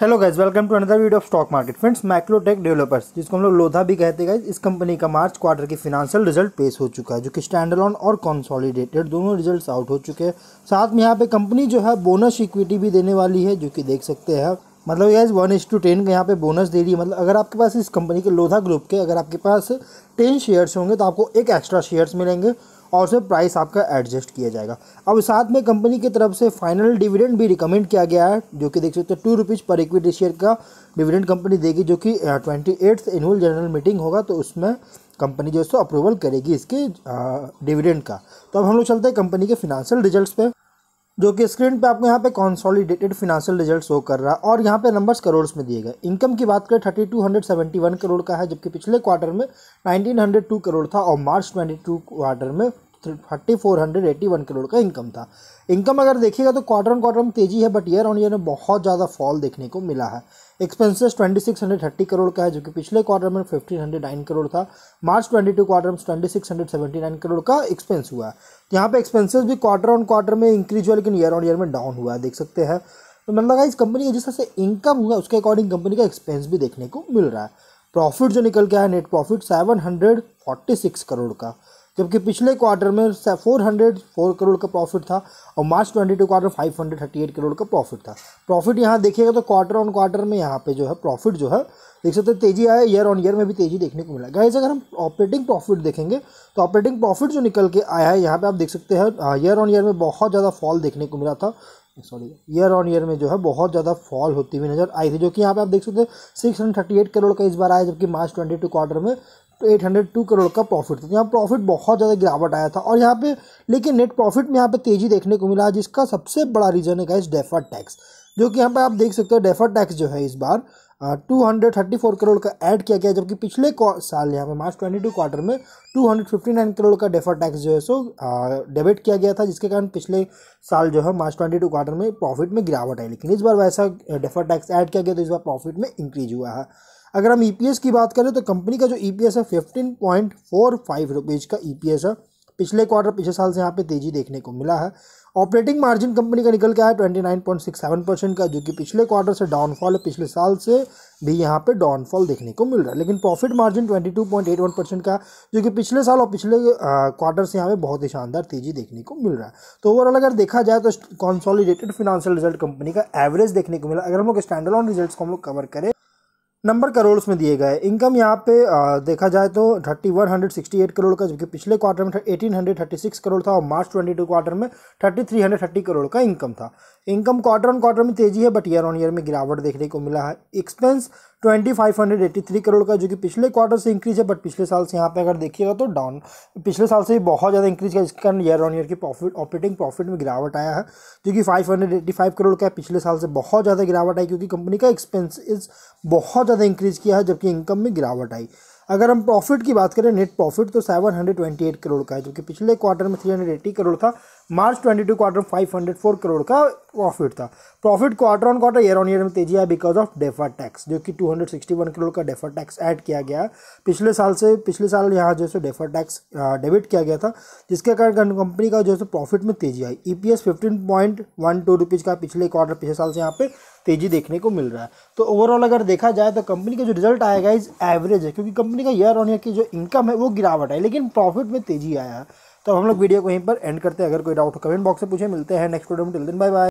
Hello guys welcome to another video of stock market friends Macrotech Developers जिसको हम लोग लोधा भी कहते हैं इस कंपनी का मार्च क्वार्टर की फिनेंशियल रिज़ल्ट पेश हो चुका है, जो कि स्टैंड और कॉन्सॉलिडेटेड दोनों रिजल्ट्स आउट हो चुके हैं। साथ में यहाँ पे कंपनी जो है बोनस इक्विटी भी देने वाली है, जो कि देख सकते हैं मतलब guys one is to ten का यहाँ पे बोनस दे रही है। मतलब अगर आपके पास इस कंपनी के लोधा ग्रुप के, अगर आपके पास टेन शेयर्स होंगे तो आपको एक एक्स्ट्रा शेयर्स मिलेंगे। और उसमें प्राइस आपका एडजस्ट किया जाएगा। अब साथ में कंपनी की तरफ़ से फाइनल डिविडेंड भी रिकमेंड किया गया है, जो कि देख सकते हो टू रुपीज़ पर इक्विटी शेयर का डिविडेंड कंपनी देगी, जो कि twenty eighth annual general meeting होगा तो उसमें कंपनी जो है सो अप्रूवल करेगी इसके डिविडेंड का। तो अब हम लोग चलते हैं कंपनी के फिनेंशियल रिजल्ट्स पे, जो कि स्क्रीन पे आपको यहाँ पे कॉन्सॉलिडेटेड फिनेंशियल रिज़ल्ट शो कर रहा है, और यहाँ पे नंबर्स करोड़ में दिए गए। इनकम की बात करें thirty two hundred seventy one crore का है, जबकि पिछले क्वार्टर में नाइनटीन हंड्रेड टू करोड़ था, और मार्च ट्वेंटी टू क्वार्टर में thirty four hundred eighty one crore का इनकम था। इनकम अगर देखिएगा तो क्वार्टर ऑन क्वार्टर में तेज़ी है बट ईयर ऑन ईयर में बहुत ज़्यादा फॉल देखने को मिला है। Expenses twenty six hundred thirty crore का है, जो कि पिछले क्वार्टर में फिफ्टीन हंड्रेड नाइन करोड़ था। मार्च ट्वेंटी टू क्वार्टर में twenty six hundred seventy nine crore का एक्सपेंस हुआ है। तो यहाँ पे एक्सपेंसेस भी क्वार्टर ऑन क्वार्टर में इंक्रीज हुआ, लेकिन ईयर ऑन ईयर में डाउन हुआ है, देख सकते हैं। तो मतलब लगा इस कंपनी का जिस तरह से इनकम हुआ, उसके अकॉर्डिंग कंपनी का एक्सपेंस भी देखने को मिल रहा है। प्रॉफिट जो निकल के आया net profit seven hundred forty six crore का। जबकि पिछले क्वार्टर में फोर हंड्रेड फोर करोड़ का प्रॉफिट था और March twenty two quarter five hundred thirty eight crore का प्रॉफिट था। प्रॉफिट यहाँ देखिएगा तो क्वार्टर ऑन क्वार्टर में यहाँ पे जो है प्रॉफिट जो है, देख सकते हैं तेज़ी आया ईयर ऑन ईयर में भी तेज़ी देखने को मिला। गाइज़ अगर हम ऑपरेटिंग प्रॉफिट देखेंगे तो ऑपरेटिंग प्रॉफिट जो निकल के आया है, यहाँ पे आप देख सकते हैं ईयर ऑन ईयर में बहुत ज़्यादा फॉल देखने को मिला था। सॉरी ईयर ऑन ईयर में जो है बहुत ज़्यादा फॉल होती हुई नज़र आई थी, जो कि यहाँ पे आप देख सकते हैं six hundred thirty eight crore का इस बार आया, जबकि मार्च ट्वेंटी टू क्वार्टर में तो एट हंड्रेड टू करोड़ का प्रॉफिट था। तो यहाँ प्रॉफिट बहुत ज़्यादा गिरावट आया था और यहाँ पे, लेकिन नेट प्रॉफिट में यहाँ पे तेज़ी देखने को मिला, जिसका सबसे बड़ा रीज़न है गाइस डेफर टैक्स जो कि यहाँ पे आप देख सकते हो डेफर टैक्स जो है इस बार two hundred thirty four crore का ऐड किया गया, जबकि पिछले साल यहाँ पे मार्च ट्वेंटी टू क्वार्टर में two hundred fifty nine crore का डेफर टैक्स जो है सो डेबिट किया गया था, जिसके कारण पिछले साल जो है मार्च ट्वेंटी टू क्वार्टर में प्रॉफिट में गिरावट आई। लेकिन इस बार वैसा डेफर टैक्स ऐड किया गया तो इस बार प्रॉफिट में इंक्रीज हुआ है। अगर हम ई e की बात करें तो कंपनी का जो ई e है fifteen point four five rupees का ई e है। पिछले क्वार्टर पिछले साल से यहाँ पे तेज़ी देखने को मिला है। ऑपरेटिंग मार्जिन कंपनी का निकल के आया twenty nine point six seven percent का, जो कि पिछले क्वार्टर से डाउनफॉल है, पिछले साल से भी यहाँ पे डाउनफॉल देखने को मिल रहा है। लेकिन profit margin twenty two point eight one percent का, जो कि पिछले साल और पिछले क्वार्टर से यहाँ पे बहुत ही शानदार तेज़ी देखने को मिल रहा है। तो ओवरऑल अगर देखा जाए तो कॉन्सॉलिडेटेड फिनेंशियल रिज़ल्ट कंपनी का एवरेज देखने को मिला। अगर हम लोग स्टैंडर्ड ऑन रिज़ल्ट को हम लोग कवर करें नंबर करोड़ में दिए गए। इनकम यहाँ पे देखा जाए तो thirty one hundred sixty eight crore का, जबकि पिछले क्वार्टर में eighteen hundred thirty six crore था और मार्च ट्वेंटी टू क्वार्टर में thirty three hundred thirty crore का इनकम था। इनकम क्वार्टर ऑन क्वार्टर में तेज़ी है बट ईयर ऑन ईयर में गिरावट देखने को मिला है। Expense twenty five hundred eighty three crore का, जो कि पिछले क्वार्टर से इंक्रीज है बट पिछले साल से यहाँ पे अगर देखिएगा तो डाउन पिछले साल से बहुत ज़्यादा इंक्रीज किया, जिसके कारण ईयर ऑन ईयर की प्रॉफिट ऑपरेटिंग प्रॉफिट में गिरावट आया है, जो कि five hundred eighty five crore का है। पिछले साल से बहुत ज़्यादा गिरावट आई, क्योंकि कंपनी का एक्सपेंस बहुत ज़्यादा इंक्रीज किया है, जबकि इनकम में गिरावट आई। अगर हम प्रॉफिट की बात करें नेट प्रॉफिट तो seven hundred twenty eight crore का है, जो कि पिछले क्वार्टर में थ्री हंड्रेड एट्टी करोड़ था March twenty two quarter five hundred four crore का प्रॉफिट था। Profit quarter on quarter year on year में तेज़ी है बिकॉज़ ऑफ़ डेफर टैक्स जो कि two hundred sixty one crore का डेफर टैक्स ऐड किया गया। पिछले साल से, पिछले साल यहाँ जो है डेफर टैक्स डेबिट किया गया था, जिसके कारण कंपनी का जो है प्रॉफिट में तेज़ी आई। E P S fifteen point one two rupees का पिछले क्वार्टर पिछले साल से यहाँ पे तेज़ी देखने को मिल रहा है। तो ओवरऑल अगर देखा जाए तो कंपनी का जो रिज़ल्ट आएगा इज़ एवरेज है, क्योंकि कंपनी का ईयर ऑन ईयर की जो इनकम है, वो गिरावट है लेकिन प्रॉफिट में तेज़ी आया। है तो हम लोग वीडियो को यहीं पर एंड करते हैं। अगर कोई डाउट कमेंट बॉक्स से पूछे। मिलते हैं नेक्स्ट वीडियो में। Till then bye bye